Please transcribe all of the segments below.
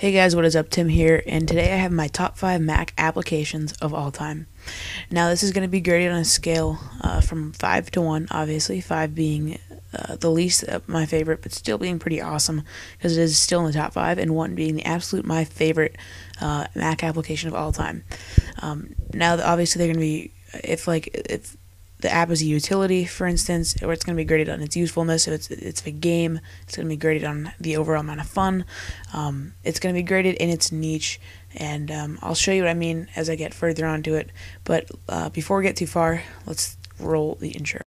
Hey guys, what is up? Tim here, and today I have my top 5 Mac applications of all time. Now, this is going to be graded on a scale uh, from 5 to 1, obviously, 5 being uh, the least uh, my favorite, but still being pretty awesome because it is still in the top 5, and 1 being the absolute my favorite uh, Mac application of all time. Um, now, obviously, they're going to be, if like, if the app is a utility, for instance, or it's going to be graded on its usefulness. If it's it's a game, it's going to be graded on the overall amount of fun. Um, it's going to be graded in its niche, and um, I'll show you what I mean as I get further onto it. But uh, before we get too far, let's roll the intro.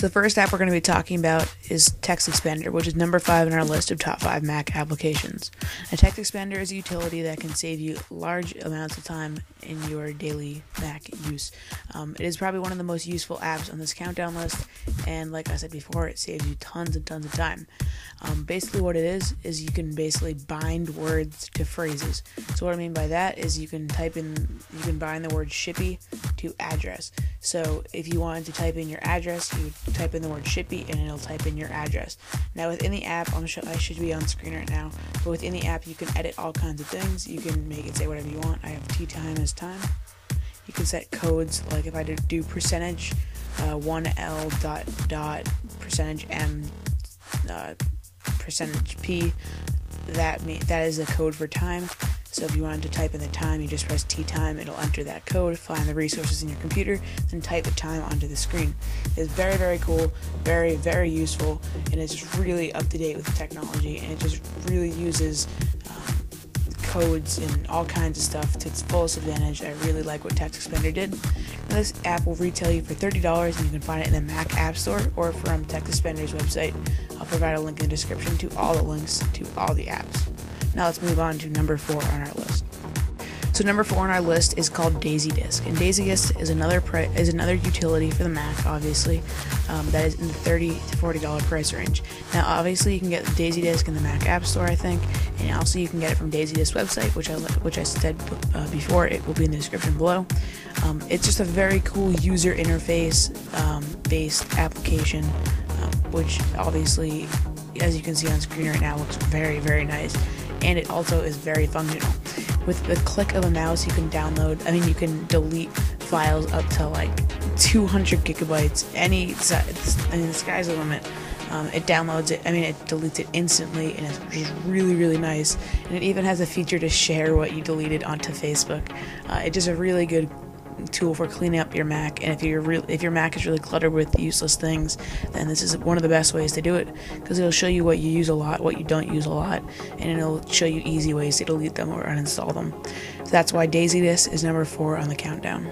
So the first app we're going to be talking about is TextExpander, which is number five in our list of top five Mac applications. A text expander is a utility that can save you large amounts of time in your daily Mac use. Um, it is probably one of the most useful apps on this countdown list, and like I said before, it saves you tons and tons of time. Um, basically, what it is is you can basically bind words to phrases. So what I mean by that is you can type in, you can bind the word shippy to address. So if you wanted to type in your address, you type in the word shippy and it'll type in your address. Now within the app, I'm sure I should be on screen right now, but within the app you can edit all kinds of things. You can make it say whatever you want. I have tea time as time. You can set codes like if I did do percentage uh, 1L dot dot percentage M uh, percentage P that me that is a code for time so if you wanted to type in the time, you just press T time, it'll enter that code, find the resources in your computer, then type the time onto the screen. It's very, very cool, very, very useful, and it's just really up to date with the technology, and it just really uses um, codes and all kinds of stuff to its fullest advantage. I really like what TextExpander did. And this app will retail you for $30, and you can find it in the Mac App Store or from TextExpander's website. I'll provide a link in the description to all the links to all the apps. Now let's move on to number four on our list. So number four on our list is called DaisyDisk, and DaisyDisk is another pri- is another utility for the Mac, obviously, um, that is in the thirty to forty dollar price range. Now, obviously, you can get DaisyDisk in the Mac App Store, I think, and also you can get it from DaisyDisk website, which I which I said uh, before. It will be in the description below. Um, it's just a very cool user interface um, based application, um, which obviously, as you can see on screen right now, looks very very nice and it also is very functional. With the click of a mouse, you can download, I mean, you can delete files up to like 200 gigabytes, any. I mean, the sky's the limit. Um, it downloads it, I mean, it deletes it instantly, and it's just really, really nice. And it even has a feature to share what you deleted onto Facebook. Uh, it's just a really good tool for cleaning up your Mac. And if your if your Mac is really cluttered with useless things, then this is one of the best ways to do it because it'll show you what you use a lot, what you don't use a lot, and it'll show you easy ways to delete them or uninstall them. So that's why DaisyDisk is number four on the countdown.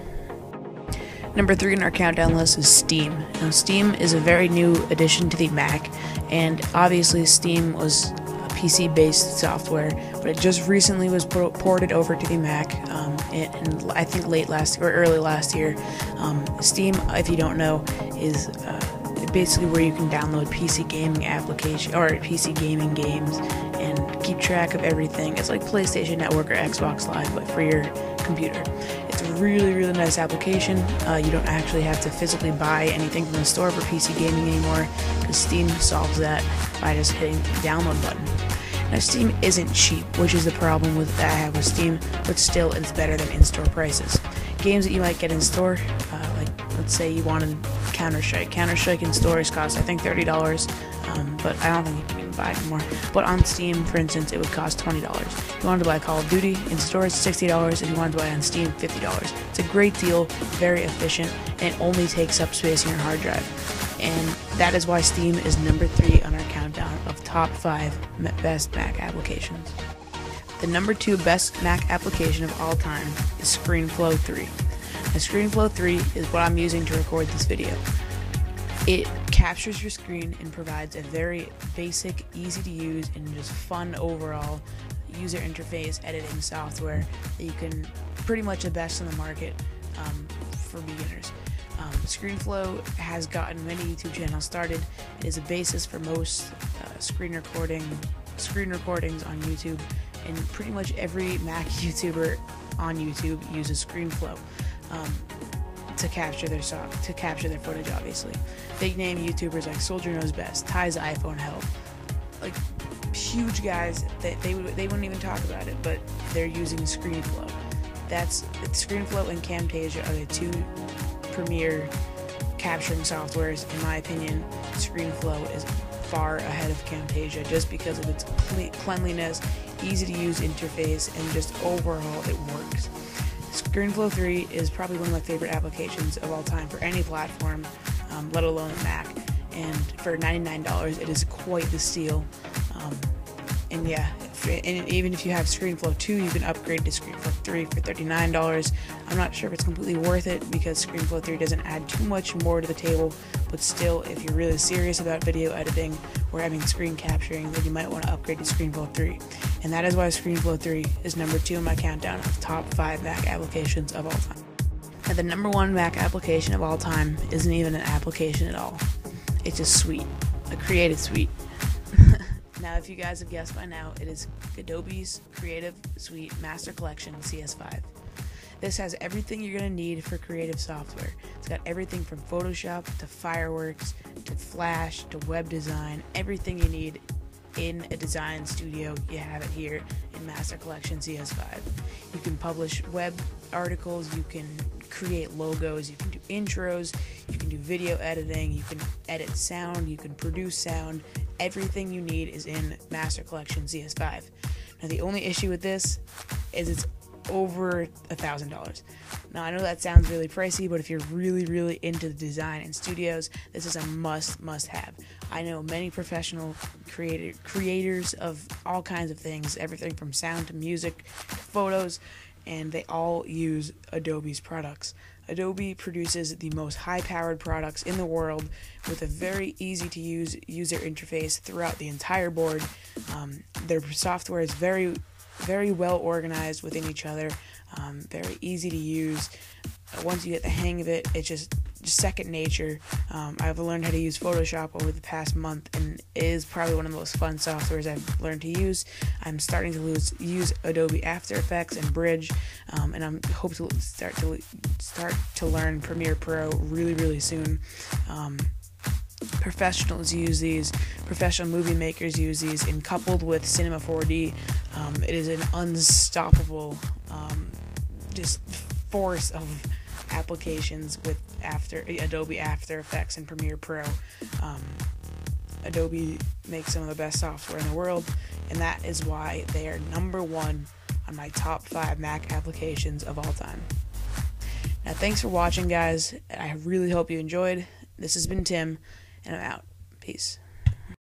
Number three on our countdown list is Steam. Now, Steam is a very new addition to the Mac, and obviously, Steam was a PC based software, but it just recently was ported over to the Mac, um, and, I think late last or early last year. Um, Steam, if you don't know, is uh, basically where you can download PC gaming application or PC gaming games and keep track of everything. It's like PlayStation Network or Xbox Live, but for your computer. It's a really, really nice application. Uh, you don't actually have to physically buy anything from the store for PC gaming anymore because Steam solves that by just hitting the download button. Now, Steam isn't cheap, which is the problem with that I have with Steam, but still, it's better than in-store prices. Games that you might get in store, uh, like let's say you wanted Counter Strike. Counter Strike in stores cost I think thirty dollars, um, but I don't think you can even buy it anymore. But on Steam, for instance, it would cost twenty dollars. If you wanted to buy Call of Duty in stores, sixty dollars. If you wanted to buy on Steam, fifty dollars. It's a great deal, very efficient, and it only takes up space in your hard drive and that is why Steam is number three on our countdown of top five best Mac applications. The number two best Mac application of all time is ScreenFlow 3. Now, ScreenFlow 3 is what I'm using to record this video. It captures your screen and provides a very basic, easy to use, and just fun overall user interface editing software that you can pretty much the best in the market um, for beginners. Um, ScreenFlow has gotten many YouTube channels started. It is a basis for most uh, screen recording screen recordings on YouTube, and pretty much every Mac YouTuber on YouTube uses ScreenFlow. Um, to capture their song, to capture their footage. Obviously, big name YouTubers like Soldier Knows Best, Ty's iPhone Help, like huge guys that they they wouldn't even talk about it, but they're using ScreenFlow. That's ScreenFlow and Camtasia are the two premier capturing softwares. In my opinion, ScreenFlow is far ahead of Camtasia just because of its cleanliness, easy to use interface, and just overall it works. ScreenFlow 3 is probably one of my favorite applications of all time for any platform, um, let alone Mac. And for $99, it is quite the steal. Um, and yeah, and even if you have ScreenFlow 2, you can upgrade to ScreenFlow 3 for $39. I'm not sure if it's completely worth it because ScreenFlow 3 doesn't add too much more to the table, but still, if you're really serious about video editing or having screen capturing, then you might want to upgrade to ScreenFlow 3. And that is why ScreenFlow 3 is number 2 in my countdown of top 5 Mac applications of all time. And the number 1 Mac application of all time isn't even an application at all. It's just suite, a creative suite. Now, if you guys have guessed by now, it is Adobe's Creative Suite Master Collection CS5. This has everything you're going to need for creative software. It's got everything from Photoshop to Fireworks to Flash to web design, everything you need in a design studio, you have it here Master Collection CS5. You can publish web articles, you can create logos, you can do intros, you can do video editing, you can edit sound, you can produce sound. Everything you need is in Master Collection CS5. Now, the only issue with this is it's over a thousand dollars. Now I know that sounds really pricey, but if you're really, really into the design and studios, this is a must, must have. I know many professional creator, creators of all kinds of things, everything from sound to music, to photos, and they all use Adobe's products. Adobe produces the most high powered products in the world with a very easy to use user interface throughout the entire board. Um, their software is very very well organized within each other, um, very easy to use. Once you get the hang of it, it's just, just second nature. Um, I've learned how to use Photoshop over the past month, and is probably one of the most fun softwares I've learned to use. I'm starting to lose, use Adobe After Effects and Bridge, um, and I'm hope to start to start to learn Premiere Pro really, really soon. Professionals use these, professional movie makers use these, and coupled with Cinema 4D, um, it is an unstoppable um, just force of applications with After Adobe After Effects and Premiere Pro. Um, Adobe makes some of the best software in the world, and that is why they are number one on my top five Mac applications of all time. Now, thanks for watching, guys. I really hope you enjoyed. This has been Tim and I'm out. Peace.